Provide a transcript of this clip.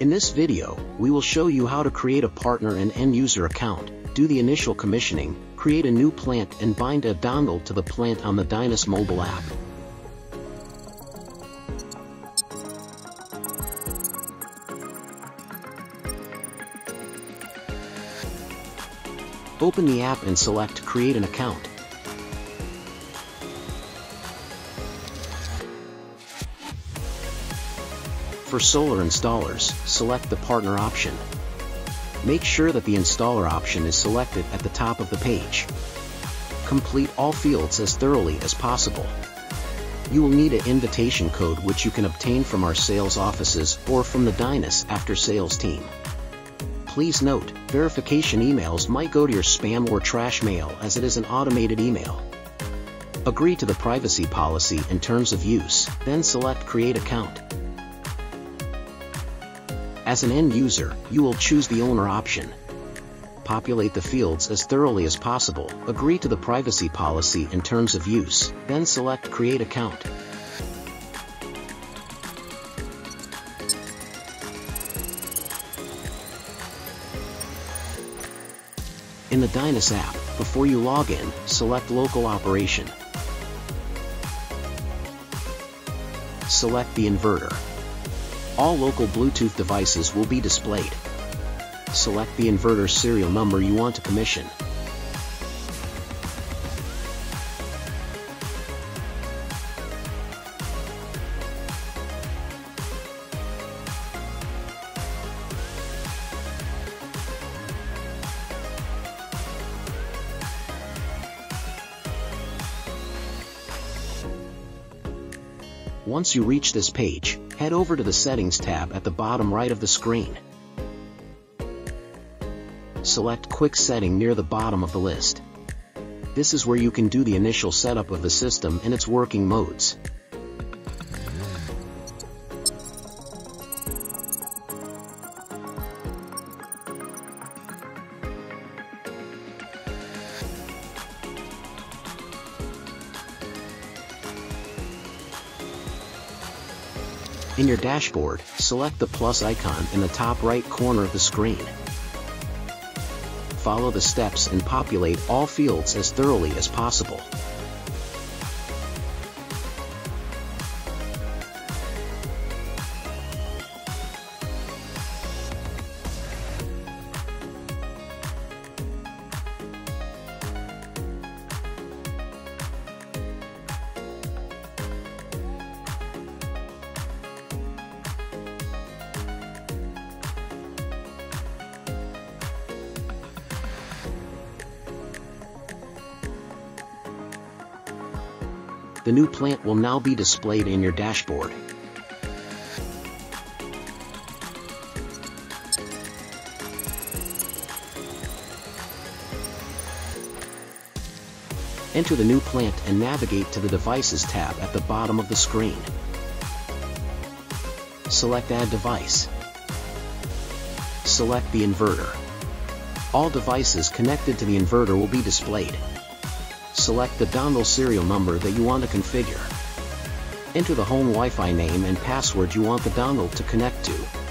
In this video, we will show you how to create a partner and end user account, do the initial commissioning, create a new plant and bind a dongle to the plant on the Dyness mobile app. Open the app and select Create an account. For solar installers, select the partner option. Make sure that the installer option is selected at the top of the page. Complete all fields as thoroughly as possible. You will need an invitation code which you can obtain from our sales offices or from the Dyness after sales team. Please note, verification emails might go to your spam or trash mail as it is an automated email. Agree to the privacy policy and terms of use, then select Create Account. As an end user, you will choose the owner option. Populate the fields as thoroughly as possible, agree to the privacy policy and terms of use, then select Create Account. In the Dyness app, before you log in, select Local Operation. Select the inverter all local Bluetooth devices will be displayed. Select the inverter serial number you want to commission. Once you reach this page, head over to the Settings tab at the bottom right of the screen. Select Quick Setting near the bottom of the list. This is where you can do the initial setup of the system and its working modes. In your dashboard, select the plus icon in the top right corner of the screen. Follow the steps and populate all fields as thoroughly as possible. The new plant will now be displayed in your dashboard. Enter the new plant and navigate to the Devices tab at the bottom of the screen. Select Add Device. Select the inverter. All devices connected to the inverter will be displayed select the dongle serial number that you want to configure. Enter the home Wi-Fi name and password you want the dongle to connect to.